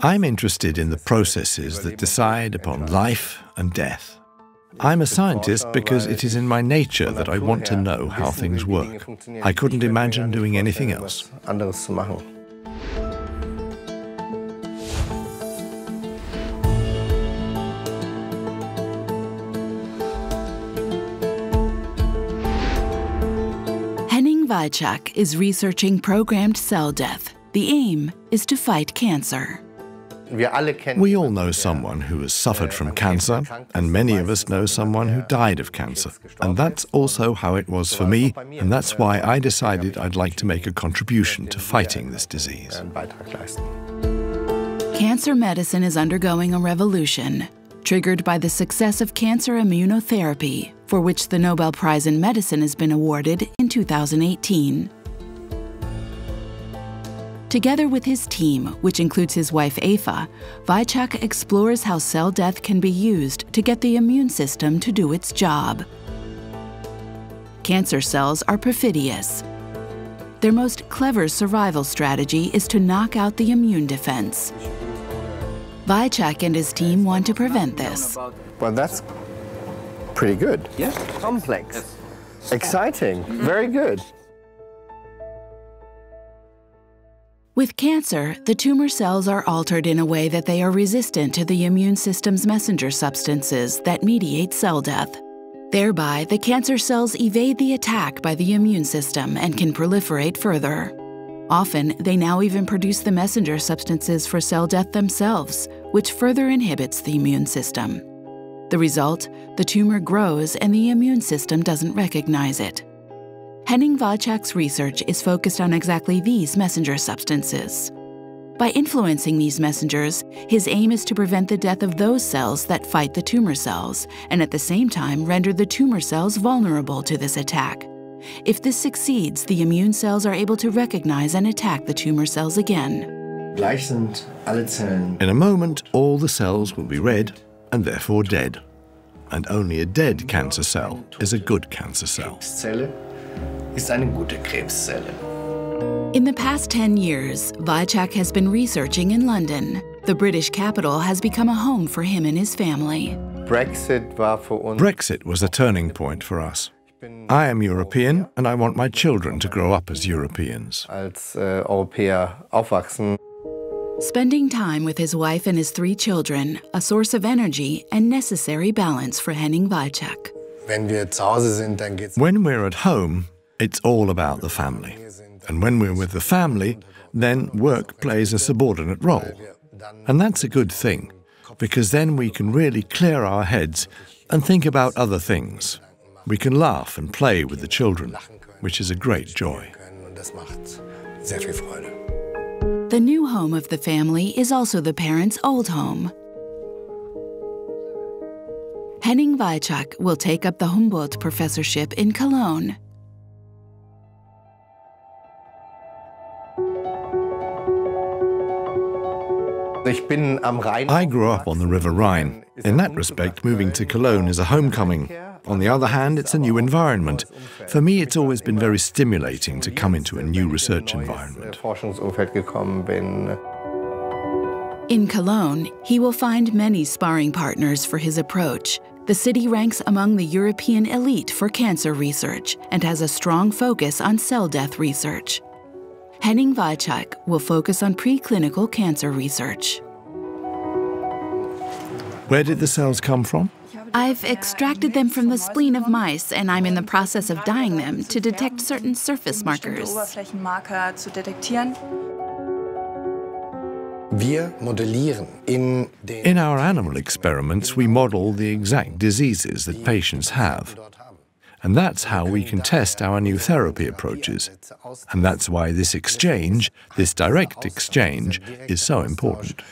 I'm interested in the processes that decide upon life and death. I'm a scientist because it is in my nature that I want to know how things work. I couldn't imagine doing anything else. Henning Walczak is researching programmed cell death. The aim is to fight cancer. We all know someone who has suffered from cancer, and many of us know someone who died of cancer. And that's also how it was for me, and that's why I decided I'd like to make a contribution to fighting this disease. Cancer medicine is undergoing a revolution, triggered by the success of cancer immunotherapy, for which the Nobel Prize in Medicine has been awarded in 2018. Together with his team, which includes his wife Eva, Walczak explores how cell death can be used to get the immune system to do its job. Cancer cells are perfidious. Their most clever survival strategy is to knock out the immune defense. Walczak and his team want to prevent this. Well, that's pretty good. Yes. Complex. Exciting. Very good. With cancer, the tumor cells are altered in a way that they are resistant to the immune system's messenger substances that mediate cell death. Thereby, the cancer cells evade the attack by the immune system and can proliferate further. Often, they now even produce the messenger substances for cell death themselves, which further inhibits the immune system. The result the tumor grows and the immune system doesn't recognize it. Henning Walczak's research is focused on exactly these messenger substances. By influencing these messengers, his aim is to prevent the death of those cells that fight the tumor cells, and at the same time render the tumor cells vulnerable to this attack. If this succeeds, the immune cells are able to recognize and attack the tumor cells again. In a moment, all the cells will be red and therefore dead. And only a dead cancer cell is a good cancer cell ist eine gute Krebszelle. In the past 10 years, Walczak has been researching in London. The British capital has become a home for him and his family. Brexit was a turning point for us. I am European and I want my children to grow up as Europeans. Äh, Spending time with his wife and his three children, a source of energy and necessary balance for Henning Walczak. When we're at home, it's all about the family. And when we're with the family, then work plays a subordinate role. And that's a good thing, because then we can really clear our heads and think about other things. We can laugh and play with the children, which is a great joy. The new home of the family is also the parents' old home. Henning Walczak will take up the Humboldt Professorship in Cologne. I grew up on the River Rhine. In that respect, moving to Cologne is a homecoming. On the other hand, it's a new environment. For me, it's always been very stimulating to come into a new research environment. In Cologne, he will find many sparring partners for his approach. The city ranks among the European elite for cancer research and has a strong focus on cell death research. Henning Walczak will focus on preclinical cancer research. Where did the cells come from? I've extracted them from the spleen of mice, and I'm in the process of dyeing them to detect certain surface markers. In our animal experiments, we model the exact diseases that patients have. And that's how we can test our new therapy approaches. And that's why this exchange, this direct exchange, is so important.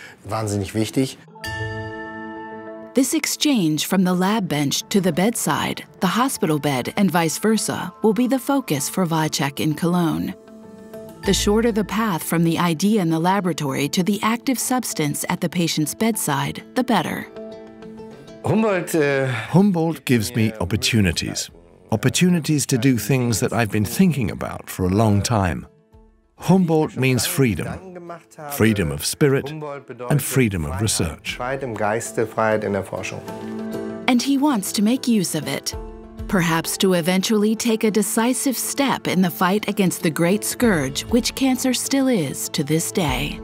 This exchange from the lab bench to the bedside, the hospital bed, and vice versa will be the focus for Walczak in Cologne. The shorter the path from the idea in the laboratory to the active substance at the patient's bedside, the better. Humboldt, uh, Humboldt gives me opportunities opportunities to do things that I've been thinking about for a long time. Humboldt means freedom, freedom of spirit, and freedom of research. Freiheit im Geiste, Freiheit in der Forschung. And he wants to make use of it. Perhaps to eventually take a decisive step in the fight against the great scourge which cancer still is to this day.